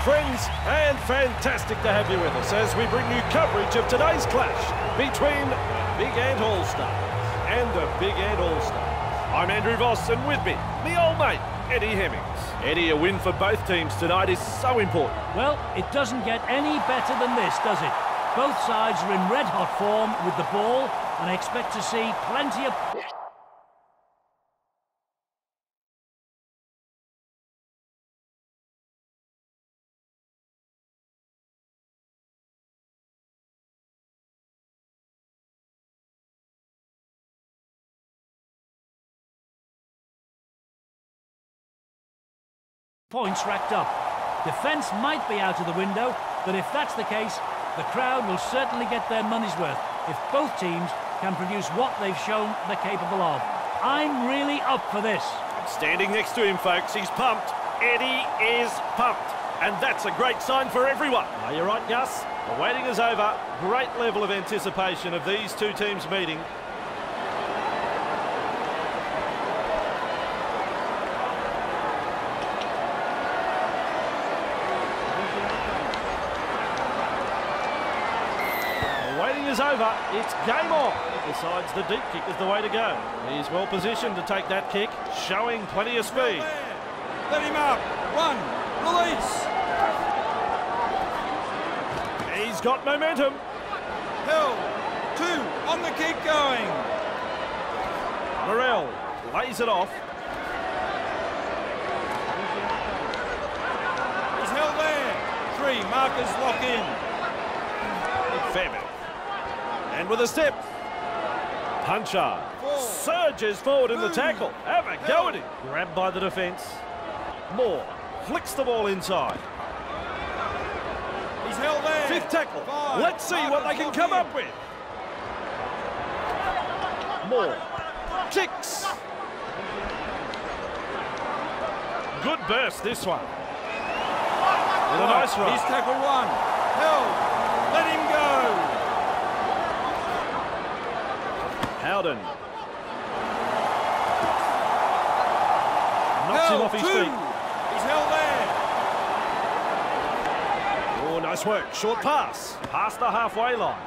friends, and fantastic to have you with us as we bring you coverage of today's clash between Big Ant All-Stars and the Big Ant All-Stars. I'm Andrew Voss, and with me, me old mate, Eddie Hemmings. Eddie, a win for both teams tonight is so important. Well, it doesn't get any better than this, does it? Both sides are in red-hot form with the ball, and I expect to see plenty of... points racked up. Defence might be out of the window, but if that's the case, the crowd will certainly get their money's worth if both teams can produce what they've shown they're capable of. I'm really up for this. Standing next to him, folks, he's pumped. Eddie is pumped. And that's a great sign for everyone. Are you right, Gus? The waiting is over. Great level of anticipation of these two teams meeting. is over. It's game on. Decides the deep kick is the way to go. He's well positioned to take that kick, showing plenty of speed. Let him up. One. Release. He's got momentum. Hill. Two. On the kick going. Morel lays it off. He's held there. Three. Markers lock in. Fairbairn. And with a step. Puncher surges forward in the tackle. Have a go at him. Grabbed by the defence. Moore flicks the ball inside. He's held there. Fifth tackle. let Let's see what they can come up with. Moore kicks. Good burst this one. With a nice run. He's tackle one. Held. Let him go. Howden. Knocks held him off his two. feet. He's held there. Oh, nice work. Short pass. Past the halfway line.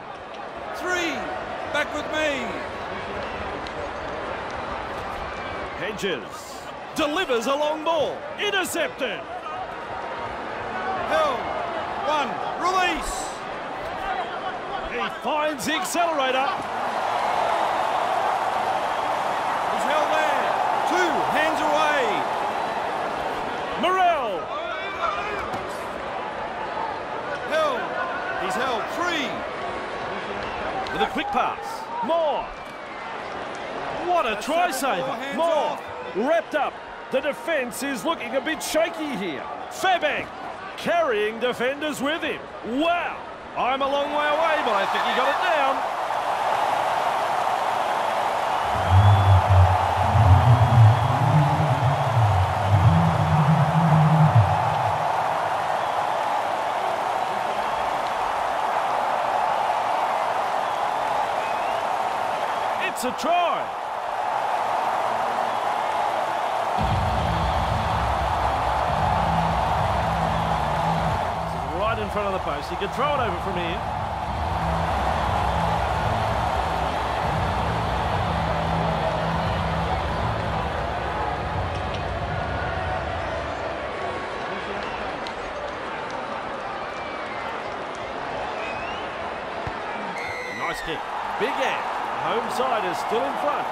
Three. Back with me. Hedges. Delivers a long ball. Intercepted. Held. One. Release. He finds the accelerator. hands away. Morel. Held. He's held. Three. With a quick pass. More. What a try saver. More. Wrapped up. The defence is looking a bit shaky here. Fairbank carrying defenders with him. Wow. I'm a long way away, but I think he got it down. It's a try. Right in front of the post. He can throw it over from here. Nice kick. Big Ant. Side is still in front.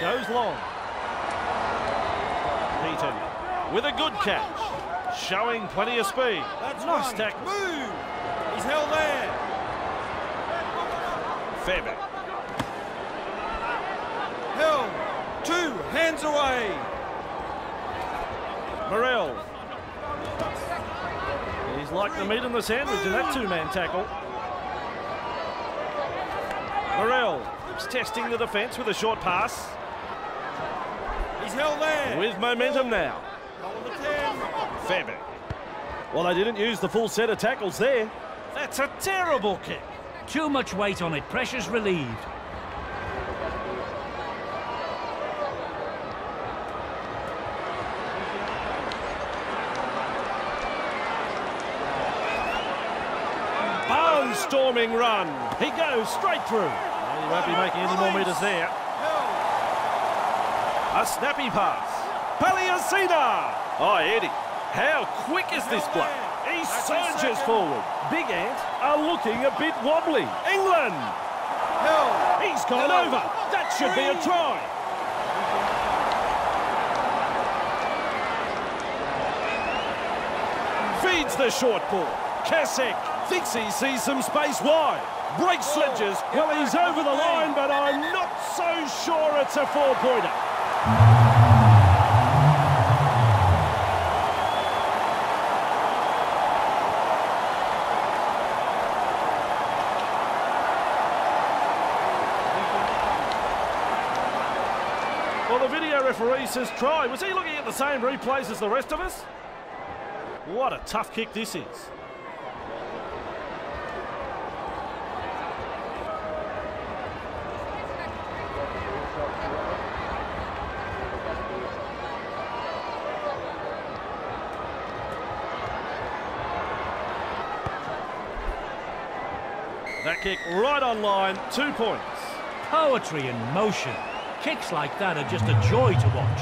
Goes long. With a good catch. Showing plenty of speed. That's nice tackle. Move. He's held there. Fairback. Held. Two. Hands away. Morel. He's like the meat in the sandwich in that two-man tackle. Morel testing the defence with a short pass. He's held there. With momentum now. Hold the 10. Fairbank. Well, they didn't use the full set of tackles there. That's a terrible kick. Too much weight on it. Pressure's relieved. Barnstorming run. He goes straight through. Well, he won't be making any more metres there. A snappy pass. Paliacina. Oh, Eddie, how quick is this bloke? He surges forward. Big Ant are looking a bit wobbly. England. Held. He's gone over. That should be a try. Feeds the short ball. Kasek thinks he sees some space wide. Breaks sledges. Well, he's over the line, but I'm not so sure it's a four-pointer. Well, the video referee says try. Was he looking at the same replays as the rest of us? What a tough kick this is. That kick right on line, two points. Poetry in motion. Kicks like that are just a joy to watch.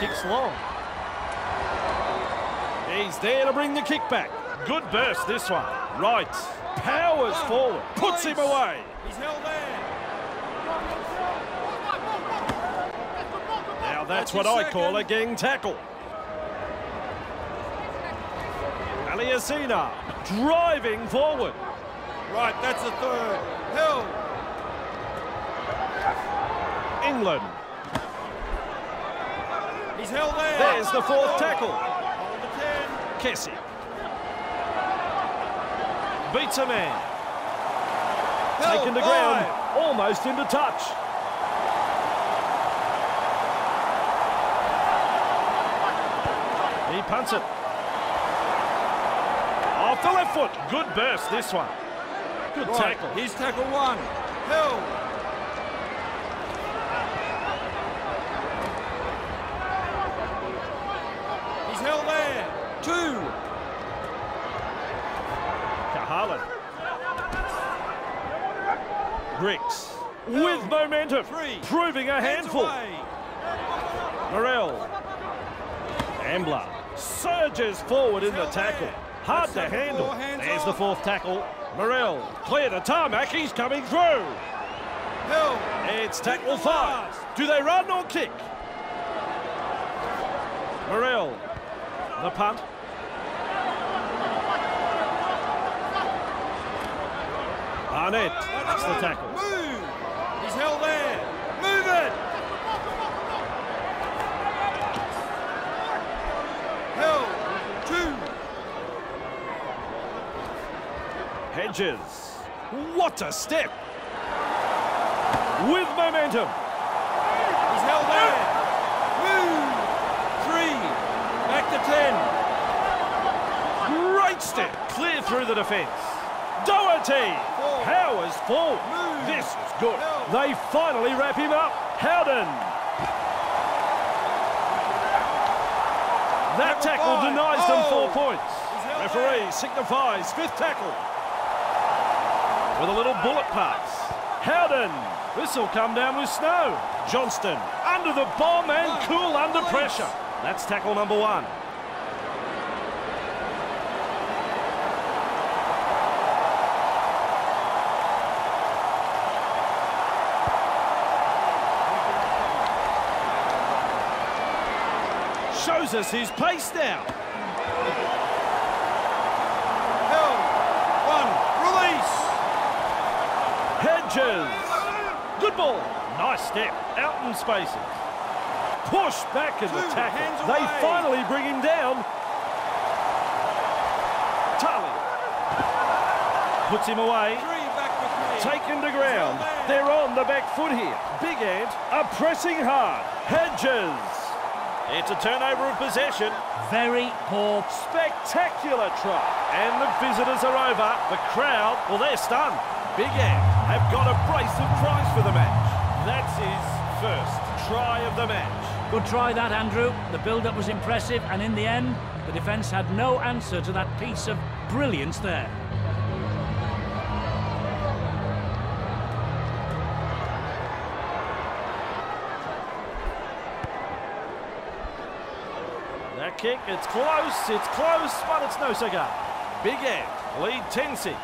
Kicks long. He's there to bring the kick back. Good burst this one. Right. Powers forward. Puts him away. He's held there. Now that's what I call a gang tackle. Aliasina driving forward. Right, that's the third. Held. England. He's held there. There's the fourth tackle. Hold the 10. Kessie. Beats a man. Held. Taken to ground. Almost into touch. He punts it. Off the left foot. Good burst, this one. Good Right, tackle. He's tackle one. Held. He's held there. Two. Kahalan. Griggs. With momentum. Three. Proving a handful. Morel. Ambler surges forward in the tackle. Hard to handle. There's the fourth tackle. Morel clear the tarmac. He's coming through. It's tackle five. Do they run or kick? Morel. The punt. Barnett. That's the tackle. Move. He's held there. Move it. Held. Two. Hedges. What a step. With momentum. He's held there. Move. Three. Back to ten. Great step. Clear through the defence. Four. Powers. Move. This is good. No. They finally wrap him up. Howden. That Tackle tackle five. denies them four points. He's held Referee signifies fifth tackle. With a little bullet pass. Howden. This will come down with snow. Johnston under the bomb and cool under pressure. That's tackle number one. shows us his pace now. Held. One. Release. Hedges. Good ball. Nice step. Out in spaces. Push back as the tackle. They finally bring him down. Tully. Puts him away. Taken to ground. They're on the back foot here. Big Ant are pressing hard. Hedges. It's a turnover of possession. Very poor. Spectacular try. And the visitors are over. The crowd, well, they're stunned. Big Ant have got a brace of tries for the match. That's his first try of the match. Good try that, Andrew. The build-up was impressive, and in the end, the defence had no answer to that piece of brilliance there. That kick, it's close, it's close, but it's no cigar. Big Ant lead 10-6.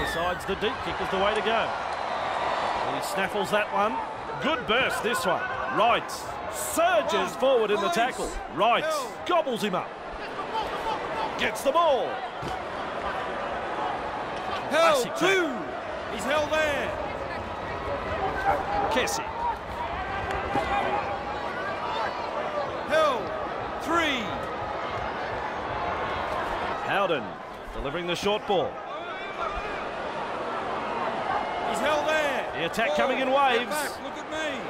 Decides the deep kick is the way to go. Snaffles that one. Good burst this one. Right. Surges oh, forward in the tackle. Right. Gobbles him up. Gets the ball. Held two. He's held there. Kessie. Held three. Howden delivering the short ball. He's held there. The attack coming in waves. back. Look at me.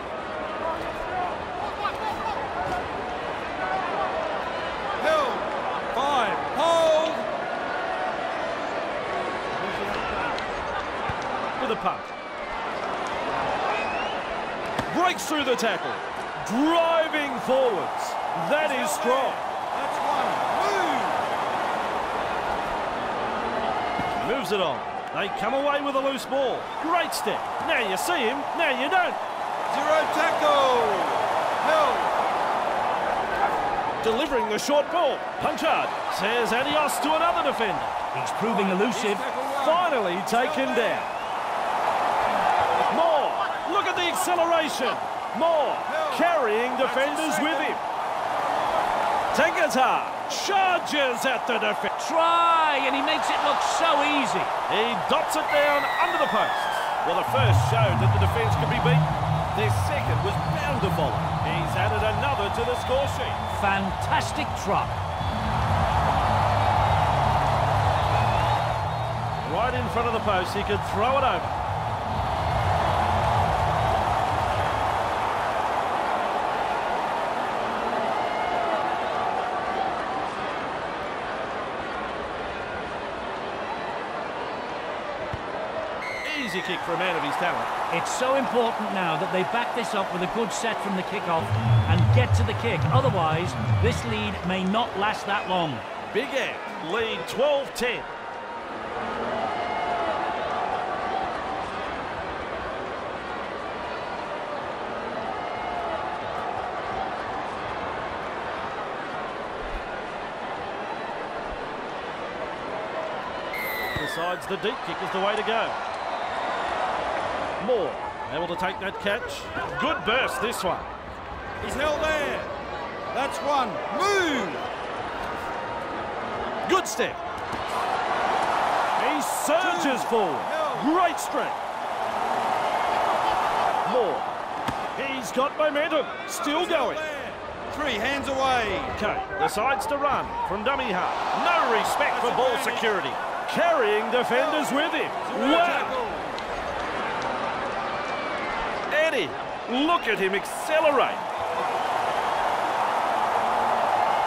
Held five. Hold. with a punt. Breaks through the tackle. Driving forwards. That is strong. That's one. Move. Moves it on. They come away with a loose ball. Great step. Now you see him, now you don't. Zero tackle. Held. Delivering the short ball. Punchard says adios to another defender. He's proving elusive. Tackle one. Finally taken down. Moore. Look at the acceleration. Moore carrying defenders with him. Tengata charges at the defence. Try, and he makes it look so easy. He dots it down under the posts. Well, the first showed that the defence could be beaten. Their second was bound to follow. He's added another to the score sheet. Fantastic try. Right in front of the post, he could throw it over. Easy kick for a man of his talent. It's so important now that they back this up with a good set from the kick-off and get to the kick. Otherwise, this lead may not last that long. Big Ant lead 12-10. Decides the deep kick is the way to go. Moore able to take that catch. Good burst this one. He's held there. That's one. Move. Good step. He surges Two. forward. No. Great strength. Moore. He's got momentum. Still going. Three hands away. Okay, decides to run from dummy half. No respect for ball security. Carrying defenders with him. Wow. Tackle. Eddie, look at him accelerate.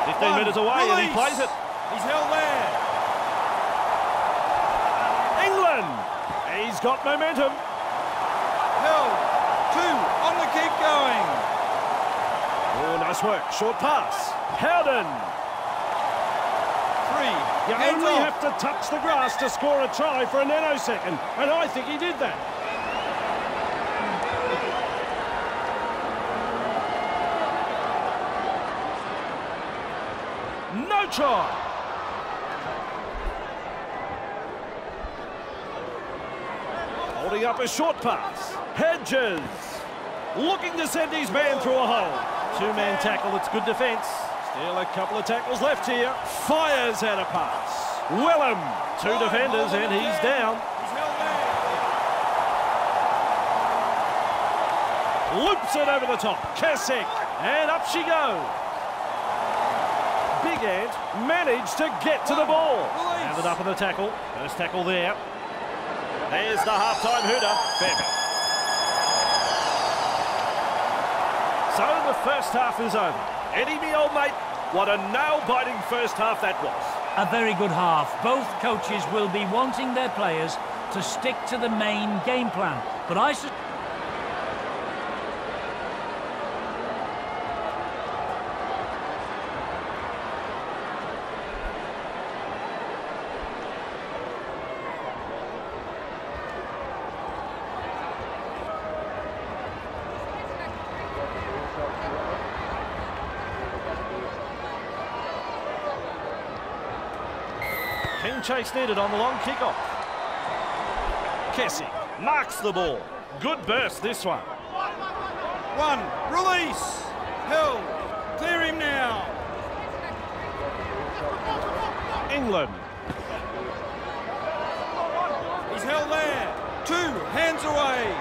15 One. metres away and he plays it. He's held there. England. He's got momentum. Held. Two. On the keep going. Oh, nice work. Short pass. Howden. Three. You hands only off. have to touch the grass to score a try for a nanosecond, and I think he did that. Holding up a short pass. Hedges. Looking to send his man through a hole. Two-man tackle, it's good defence. Still a couple of tackles left here. Fires out a pass. Willem. Two defenders and he's down. Loops it over the top. Kasek. And up she goes. Big Ant managed to get to the ball. Release. Handed up in the tackle. First tackle there. There's the half-time hooter. Fairbairn. So the first half is over. Eddie, me old mate, what a nail-biting first half that was. A very good half. Both coaches will be wanting their players to stick to the main game plan. But I King chase needed on the long kickoff. Kessie marks the ball. Good burst this one. One. Release. Held. Clear him now. England. He's held there. Two. Hands away.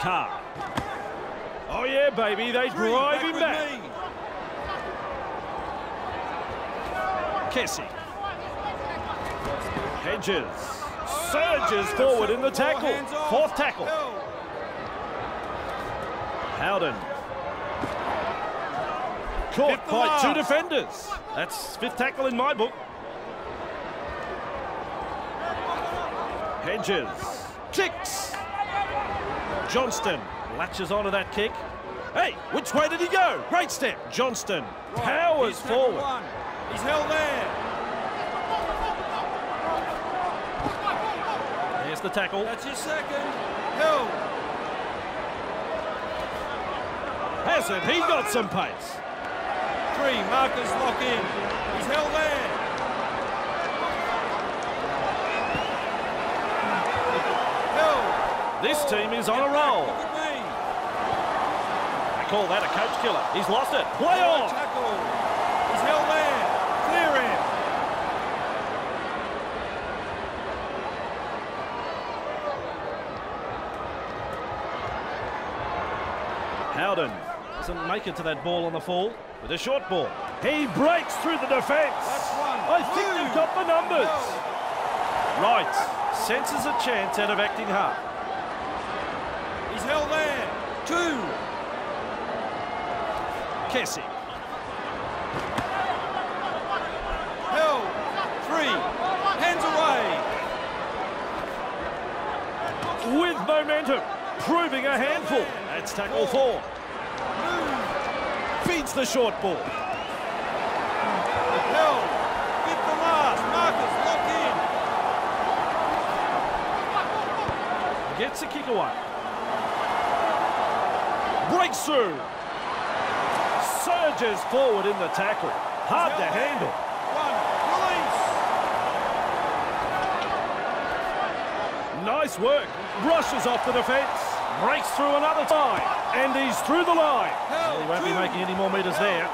Carr. Oh yeah, baby, they Three. drive back him back. Kessie. Hedges. Surges forward in the tackle. Fourth tackle. Howden. Caught by two defenders. That's fifth tackle in my book. Hedges. Kicks. Johnston latches onto that kick. Hey, which way did he go? Great step. Johnston powers forward. He's held there. There's the tackle. That's your second. Held. Hasn't he got some pace? Three. Markers lock in. He's held there. Held. This team is on a roll. Call that a coach killer. He's lost it. Play on. Tackle. He's held there. Clear him. Howden doesn't make it to that ball on the fall with a short ball. He breaks through the defence. I think Two. they've got the numbers. Held. Right. Senses a chance out of acting hard. He's held there. Two. Kessie. Held. Three. Hands away. With momentum. Proving a handful. That's tackle four. Feeds the short ball. Gets a kick away. Breaks through. Surges forward in the tackle. Hard to handle. Nice work. Brushes off the defence. Breaks through another time. And he's through the line. Held. He won't be making any more metres there.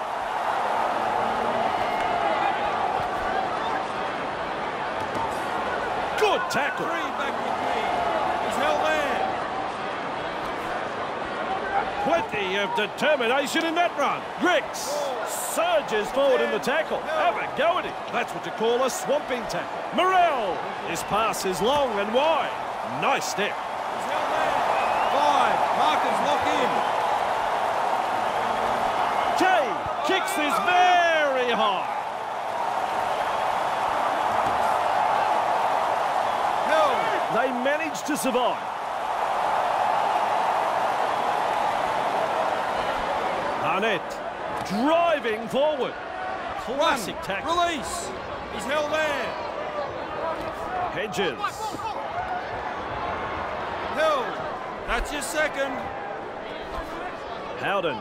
Good tackle. Three. Back with me. He's held there. Plenty of determination in that run. Grix surges forward in the tackle. Have a go at him. That's what you call a swamping tackle. Morel. His pass is long and wide. Nice step. He's held there. Five. Markers lock in. Kay kicks this very high. Held. They manage to survive. Arnett driving forward. Classic One. tackle. Release. He's held there. Hedges. Held. That's your second. Howden.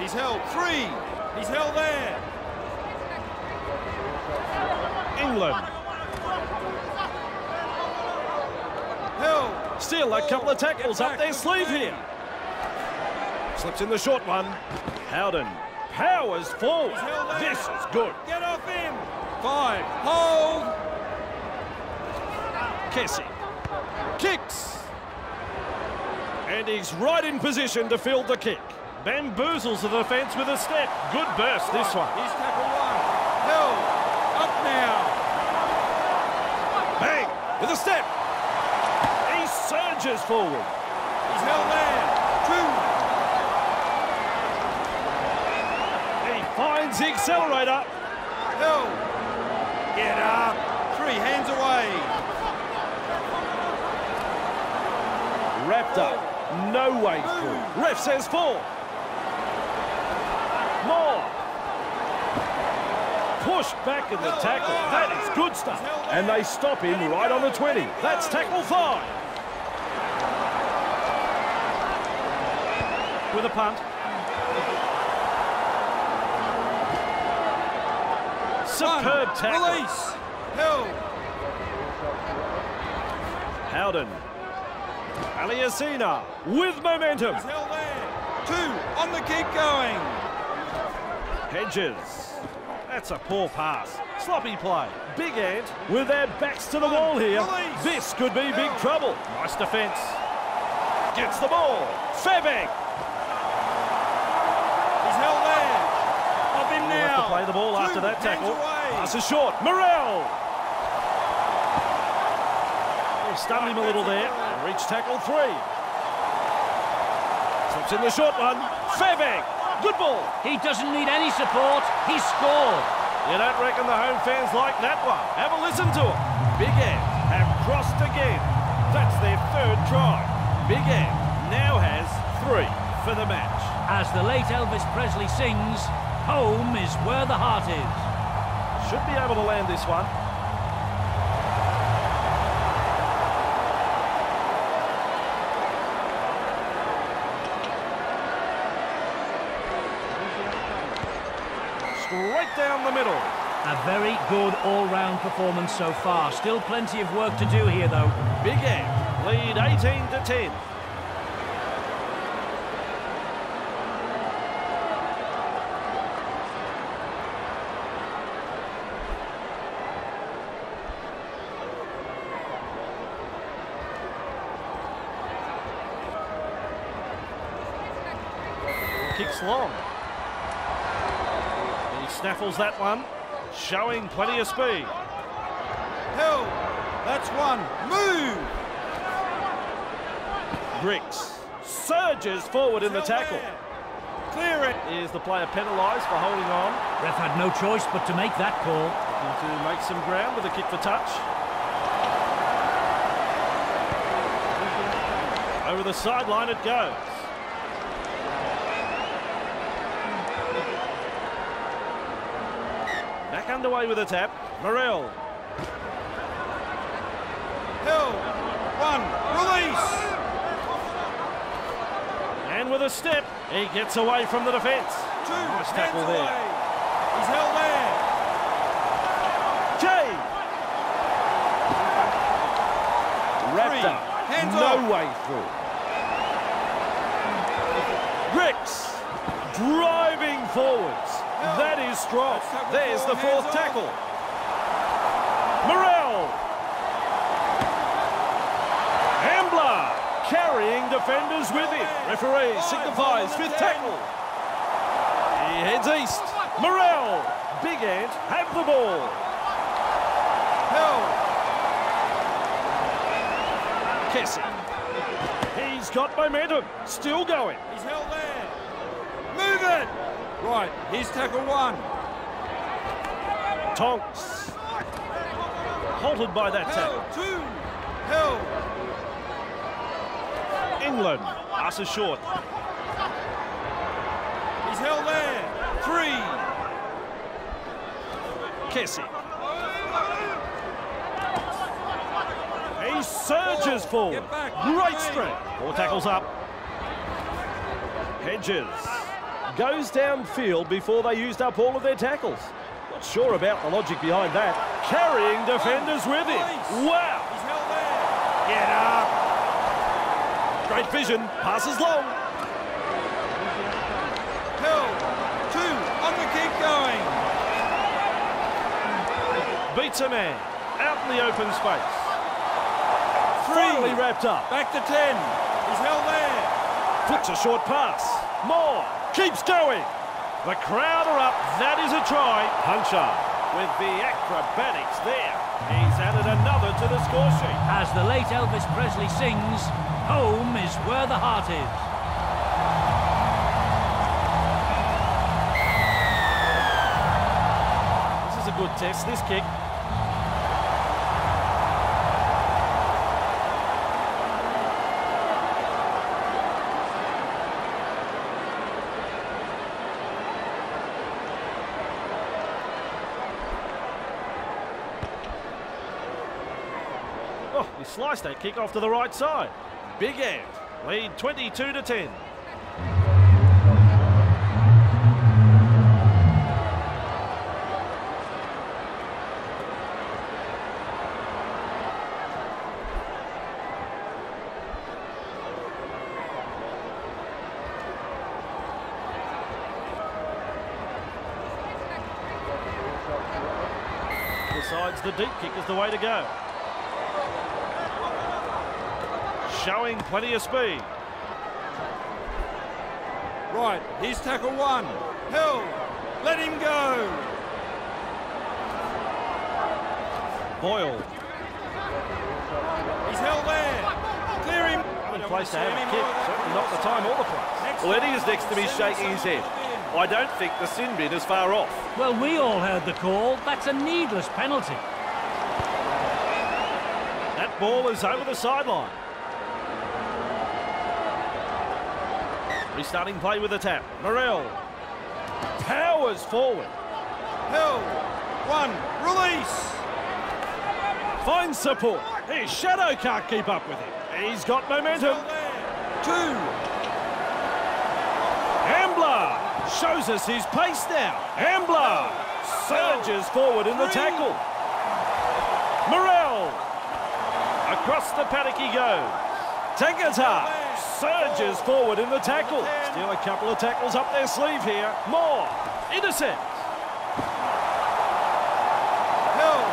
He's held. Three. He's held there. England. Held. Still a couple of tackles up their sleeve here. Slips in the short one. Howden powers forward. This is good. Get off him. Five. Hold. Kessie. Kicks. And he's right in position to field the kick. Bamboozles the defence with a step. Good burst, this one. He's tackle one. Held. Up now. Bang! With a step. He surges forward. He's held there. Two. He finds the accelerator. Held. Get up. Three. Hands away. Wrapped up. No way through. Ref says four. More. Pushed back in the tackle. That is good stuff. And they stop him right on the 20. That's tackle five. With a punt. Superb tackle. Release. Held. Howden. Aliasina with momentum. He's held there. Two. On the kick going. Hedges. That's a poor pass. Sloppy play. Big Ant with their backs to the wall here. Release. This could be big trouble. Nice defence. Gets the ball. Fairbank. He's held there. Up him Will have now. to play the ball Two. after that tackle. Pass is short. Morel. Stunned him a little there. Reach tackle three. Slips in the short one. Fairbank. Good ball. He doesn't need any support. He scored. You don't reckon the home fans like that one? Have a listen to them. Big Ant have crossed again. That's their third try. Big Ant now has three for the match. As the late Elvis Presley sings, home is where the heart is. Should be able to land this one. Straight down the middle. A very good all-round performance so far. Still plenty of work to do here, though. Big Ant lead 18 to 10. Kicks long. He snaffles that one, showing plenty of speed. Held. That's one. Move. Bricks surges forward in the tackle. Clear it. Is the player penalised for holding on? Ref had no choice but to make that call. Looking to make some ground with a kick for touch. Over the sideline it goes. Back underway with a tap. Morel. Held. One. Release. And with a step, he gets away from the defence. Two. Nice tackle there. away. He's held there. Jay! Wrapped up. Hands no off. way through. Bricks driving forwards. That is strong. There's the fourth tackle. Morel. Ambler carrying defenders with him. Referee signifies fifth tackle. He heads east. Morel. Big Ant have the ball. Held. Kessie. He's got momentum. Still going. He's held there. Right. Here's tackle one. Tonks. Halted by that tackle. Two. Held. England. Passes short. He's held there. Three. Kessie. He surges forward. Great strength. Four tackles up. Hedges. Goes downfield before they used up all of their tackles. Not sure about the logic behind that. Carrying defenders with him. Wow! He's held there. Get up! Great vision, passes long. Two. On the keep going. Beats a man. Out in the open space. Three. Finally wrapped up. Back to ten. He's held there. Flicks a short pass. More. Keeps going. The crowd are up. That is a try. Puncher with the acrobatics there. He's added another to the score sheet. As the late Elvis Presley sings, home is where the heart is. This is a good test, this kick. He sliced that kick off to the right side. Big Ant lead 22 to 10. Decides the deep kick is the way to go. Showing plenty of speed. Right. Here's tackle one. Hill. Let him go. Boyle. He's held there. Clear him. Good place to have a kick. Certainly not the time or the place. Well, Eddie is next to me shaking his head. I don't think the sin bin is far off. Well, we all heard the call. That's a needless penalty. That ball is over the sideline. Restarting play with a tap. Morel. Powers forward. Hill. One. Release. Finds support. His shadow can't keep up with him. He's got momentum. Two. Ambler shows us his pace now. Ambler surges forward in the tackle. Morel across the paddock he goes. Tangata surges forward in the tackle. Still a couple of tackles up their sleeve here. More intercept. Hill.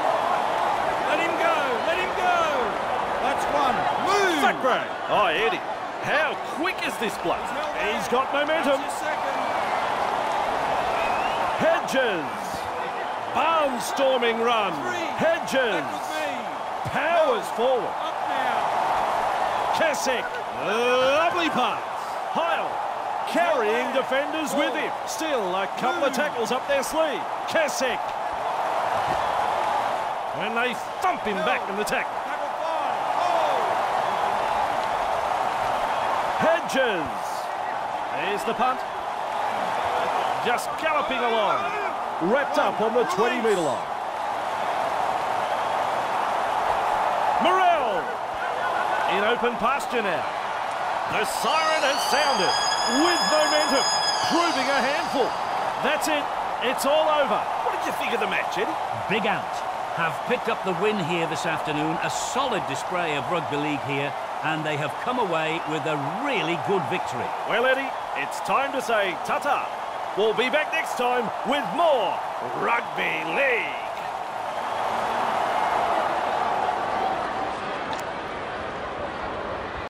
Let him go. Let him go. That's one. Move. Thackeray. Oh, Eddie. How quick is this bloke? He's got momentum. That's your second. Hedges. Barnstorming run. Hedges. Back with me. Powers forward. Up now. Keswick. Lovely pass. Heil. Carrying defenders with him. Still a couple of tackles up their sleeve. Keswick. And they thump him back in the tackle. Hedges. There's the punt. Just galloping along. Wrapped up on the 20 metre line. Morel. In open pasture now. The siren has sounded. With momentum. Proving a handful. That's it. It's all over. What did you think of the match, Eddie? Big Ant. have picked up the win here this afternoon. A solid display of rugby league here, and they have come away with a really good victory. Well, Eddie, it's time to say ta-ta. We'll be back next time with more Rugby League.